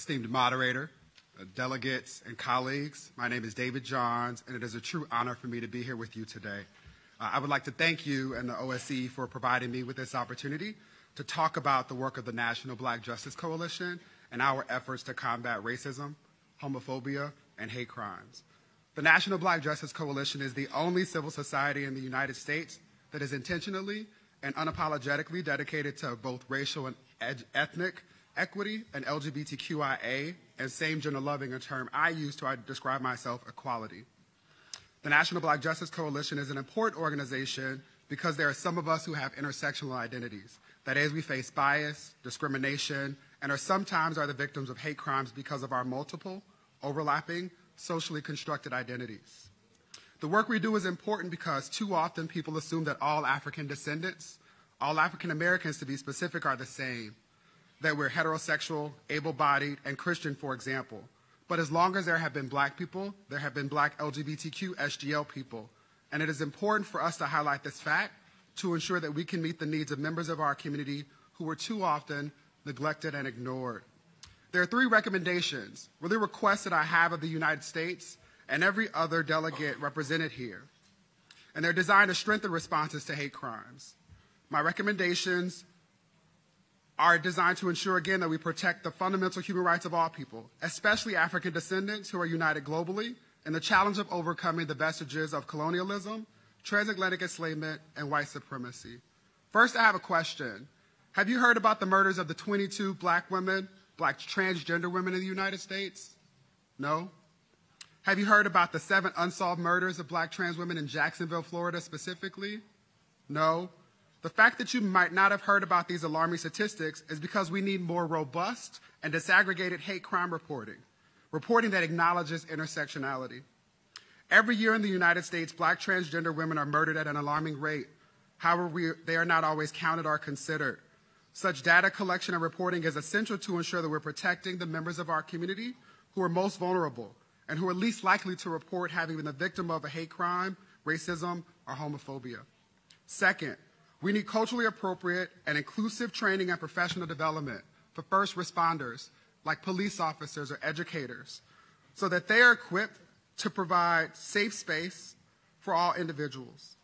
esteemed moderator, uh, delegates, and colleagues. My name is David Johns, and it is a true honor for me to be here with you today. Uh, I would like to thank you and the OSCE for providing me with this opportunity to talk about the work of the National Black Justice Coalition and our efforts to combat racism, homophobia, and hate crimes. The National Black Justice Coalition is the only civil society in the United States that is intentionally and unapologetically dedicated to both racial and ethnic equity and LGBTQIA and same gender loving, a term I use to describe myself, equality. The National Black Justice Coalition is an important organization because there are some of us who have intersectional identities. That is, we face bias, discrimination, and are sometimes are the victims of hate crimes because of our multiple, overlapping, socially constructed identities. The work we do is important because too often people assume that all African descendants, all African Americans to be specific, are the same, that we're heterosexual, able bodied, and Christian, for example. But as long as there have been black people, there have been black LGBTQ SGL people. And it is important for us to highlight this fact to ensure that we can meet the needs of members of our community who are too often neglected and ignored. There are three recommendations, really requests that I have of the United States and every other delegate represented here. And they're designed to strengthen responses to hate crimes. My recommendations are designed to ensure, again, that we protect the fundamental human rights of all people, especially African descendants who are united globally in the challenge of overcoming the vestiges of colonialism, transatlantic enslavement, and white supremacy. First, I have a question. Have you heard about the murders of the 22 black women, black transgender women in the United States? No? Have you heard about the seven unsolved murders of black trans women in Jacksonville, Florida specifically? No. The fact that you might not have heard about these alarming statistics is because we need more robust and disaggregated hate crime reporting, reporting that acknowledges intersectionality. Every year in the United States, black transgender women are murdered at an alarming rate. However, we, they are not always counted or considered. Such data collection and reporting is essential to ensure that we're protecting the members of our community who are most vulnerable and who are least likely to report having been the victim of a hate crime, racism, or homophobia. Second, we need culturally appropriate and inclusive training and professional development for first responders, like police officers or educators, so that they are equipped to provide safe space for all individuals.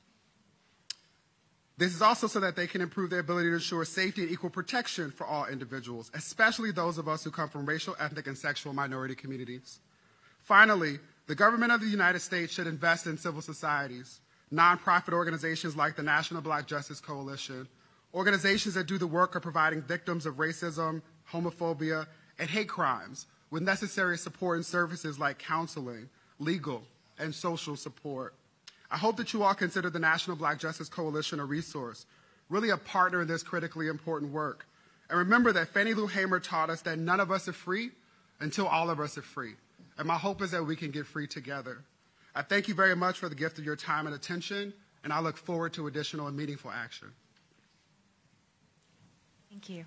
This is also so that they can improve their ability to ensure safety and equal protection for all individuals, especially those of us who come from racial, ethnic, and sexual minority communities. Finally, the government of the United States should invest in civil societies, nonprofit organizations like the National Black Justice Coalition, organizations that do the work of providing victims of racism, homophobia, and hate crimes with necessary support and services like counseling, legal, and social support. I hope that you all consider the National Black Justice Coalition a resource, really a partner in this critically important work. And remember that Fannie Lou Hamer taught us that none of us are free until all of us are free. And my hope is that we can get free together. I thank you very much for the gift of your time and attention, and I look forward to additional and meaningful action. Thank you.